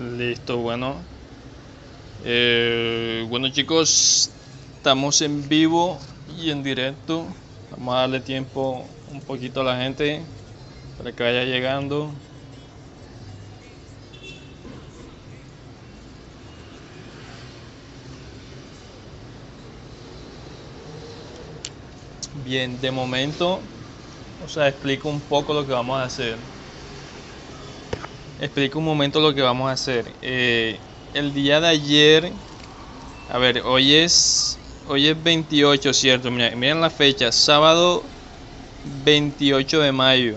Listo, bueno. Eh, bueno chicos, estamos en vivo y en directo. Vamos a darle tiempo un poquito a la gente para que vaya llegando. Bien, de momento, o sea, explico un poco lo que vamos a hacer. Explico un momento lo que vamos a hacer. Eh, el día de ayer, a ver, hoy es hoy es 28, ¿cierto? Miren, la fecha, sábado 28 de mayo.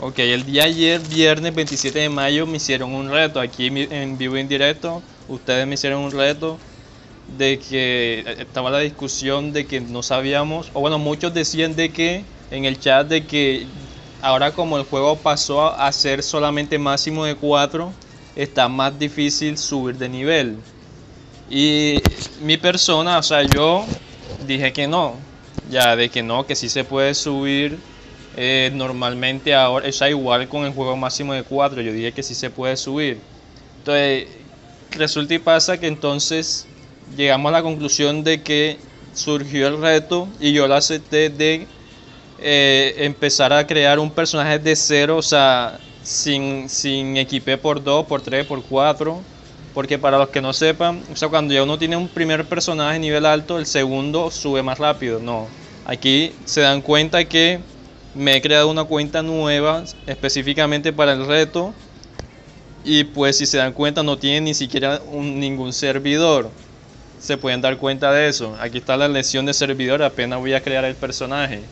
Ok, el día ayer, viernes 27 de mayo, me hicieron un reto aquí en vivo en directo. Ustedes me hicieron un reto de que estaba la discusión de que no sabíamos, o bueno, muchos decían de que en el chat de que ahora como el juego pasó a ser solamente máximo de 4, está más difícil subir de nivel. Y mi persona, o sea, yo dije que no, ya de que no, que sí se puede subir eh, normalmente ahora, o sea, igual con el juego máximo de 4, yo dije que sí se puede subir. Entonces, resulta y pasa que entonces llegamos a la conclusión de que surgió el reto y yo lo acepté de eh, empezar a crear un personaje de cero, o sea, sin, sin equipe por 2, por 3, por 4. Porque para los que no sepan, o sea, cuando ya uno tiene un primer personaje nivel alto, el segundo sube más rápido. No, aquí se dan cuenta que me he creado una cuenta nueva específicamente para el reto. Y pues si se dan cuenta no tiene ni siquiera ningún servidor. Se pueden dar cuenta de eso. Aquí está la lesión de servidor, apenas voy a crear el personaje.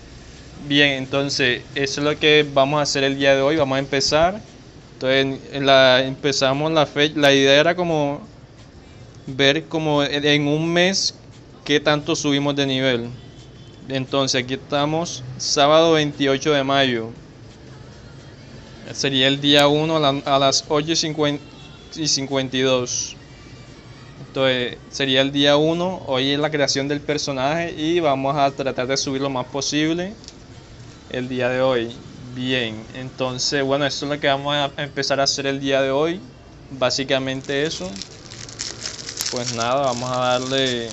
Bien, entonces eso es lo que vamos a hacer el día de hoy. Vamos a empezar. Entonces la, empezamos la fecha. La idea era como ver como en un mes qué tanto subimos de nivel. Entonces aquí estamos sábado 28 de mayo. Sería el día 1 a, las 8 y 52. Entonces sería el día 1. Hoy es la creación del personaje y vamos a tratar de subir lo más posible el día de hoy. Bien, entonces bueno, eso es lo que vamos a empezar a hacer el día de hoy. Básicamente eso. Pues nada, vamos a darle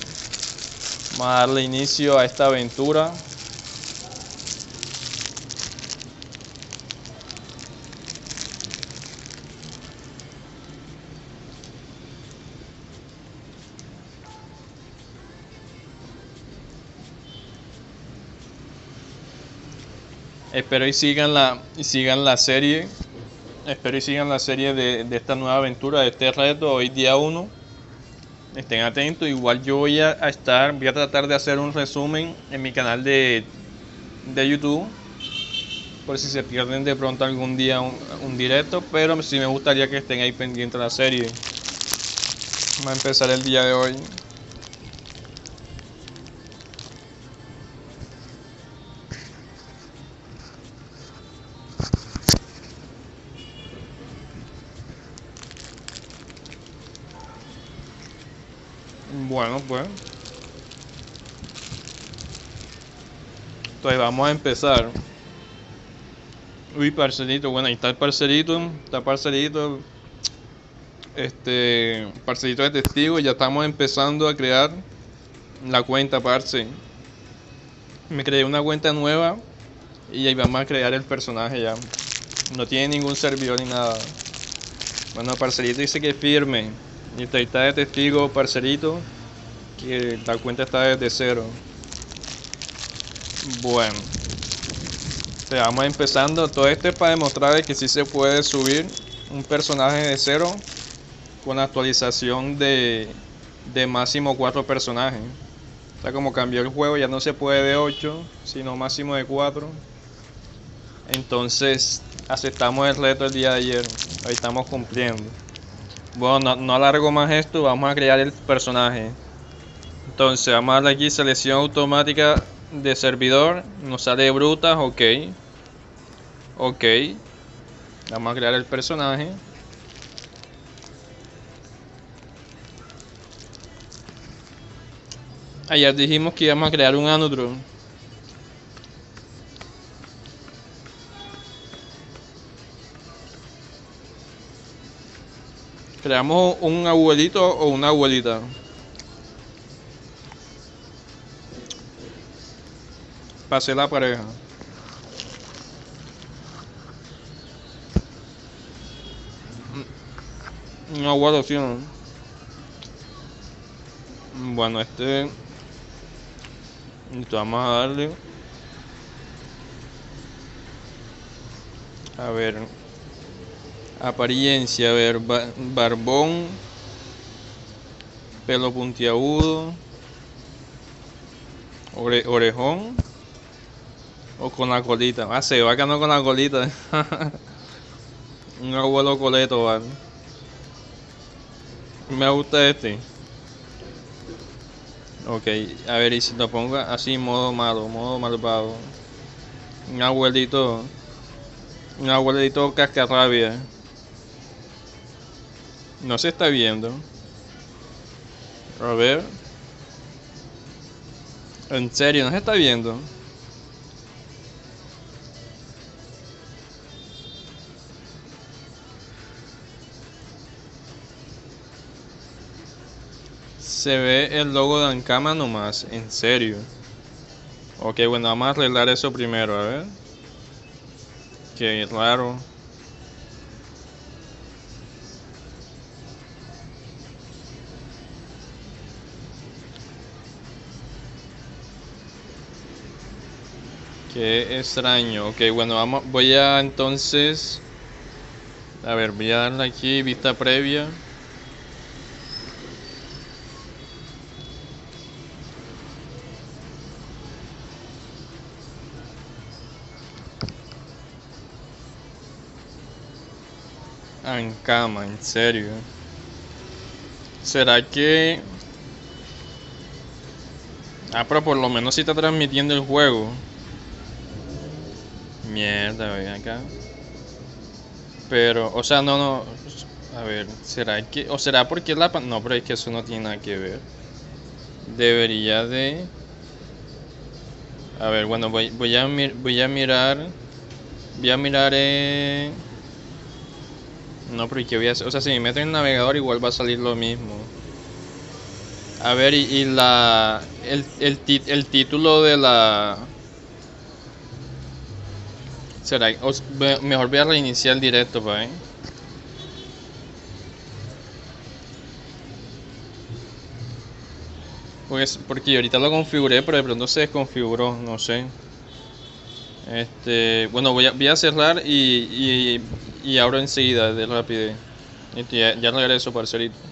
vamos a darle inicio a esta aventura. Espero y sigan la, y sigan la serie. Espero y sigan la serie de, de esta nueva aventura, de este reto, hoy día 1. Estén atentos, igual yo voy a, estar, voy a tratar de hacer un resumen en mi canal de, de YouTube. Por si se pierden de pronto algún día un, un directo, pero sí me gustaría que estén ahí pendientes de la serie. Vamos a empezar el día de hoy. Bueno, pues. Entonces vamos a empezar. Uy, parcelito. Bueno, ahí está el parcelito. Está parcelito. Este. Parcelito de testigo. Ya estamos empezando a crear la cuenta, parce. Me creé una cuenta nueva. Y ahí vamos a crear el personaje ya. No tiene ningún servidor ni nada. Bueno, parcelito dice que firme. Y ahí está de testigo, parcelito que la cuenta está desde cero. Bueno, vamos empezando. Todo esto es para demostrar que si se puede subir un personaje de cero con actualización de, de máximo 4 personajes. O como cambió el juego, ya no se puede de 8, sino máximo de 4. Entonces, aceptamos el reto el día de ayer. Ahí estamos cumpliendo. Bueno, no, no alargo más esto, vamos a crear el personaje. Entonces vamos a darle aquí selección automática de servidor. Nos sale brutas, ok. Ok. Vamos a crear el personaje. Ayer dijimos que íbamos a crear un Anudro. Creamos un abuelito o una abuelita. Pase la pareja. Un abuelo. Bueno, este... Vamos a darle... A ver... Apariencia, a ver, barbón, pelo puntiagudo, orejón o con la colita. Ah, se va no con la colita. Un abuelo coleto, ¿vale? Me gusta este. Ok, a ver, y si lo pongo así, modo malo, modo malvado. Un abuelito. Un abuelito cascarrabia. No se está viendo. A ver. En serio, no se está viendo. Se ve el logo de Ankama nomás, en serio. Ok, bueno, vamos a arreglar eso primero, a ver. Qué raro. Qué extraño. Ok, bueno, vamos, voy a entonces... A ver, voy a darle aquí vista previa. En cama, en serio. ¿Será que... Ah, pero por lo menos si está transmitiendo el juego. Mierda, ven acá. Pero, o sea, no, no. A ver, ¿será que. O será porque la. No, pero es que eso no tiene nada que ver. Debería de. A ver, bueno, voy, voy, a, voy a mirar. Voy a mirar. Eh... No, pero ¿qué voy a hacer? O sea, si me meto en el navegador, igual va a salir lo mismo. A ver, y, la. El, el, el título de la. Será, mejor voy a reiniciar directo, pues. Pues, porque ahorita lo configuré, pero de pronto se desconfiguró, no sé. Este, bueno, voy a, voy a cerrar y, y, y abro enseguida de rápido. Y ya, ya regreso, parcerito.